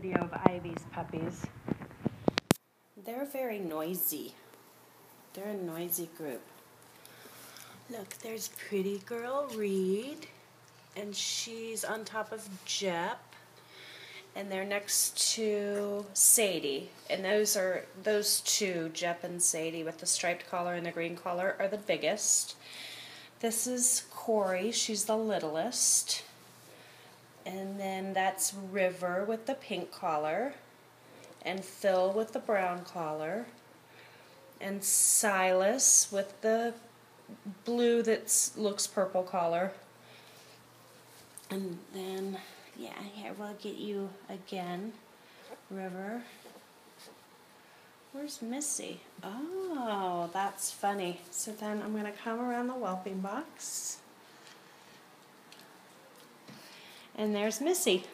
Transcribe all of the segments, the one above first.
video of Ivy's puppies. They're very noisy. They're a noisy group. Look, there's pretty girl Reed, and she's on top of Jep, and they're next to Sadie. And those are those two, Jep and Sadie, with the striped collar and the green collar, are the biggest. This is Corey. She's the littlest. And then that's River with the pink collar, and Phil with the brown collar, and Silas with the blue that looks purple collar. And then, yeah, here we'll get you again, River. Where's Missy? Oh, that's funny. So then I'm going to come around the whelping box. And there's Missy.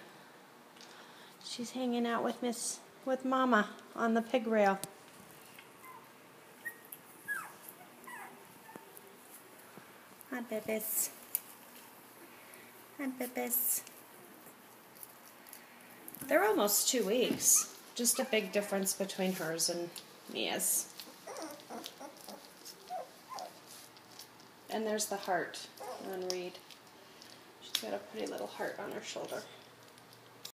She's hanging out with Miss with Mama on the pig rail. Hi, Bibis. Hi, Bibis. They're almost two weeks. Just a big difference between hers and Mia's. And there's the heart on Reed. Got a pretty little heart on her shoulder.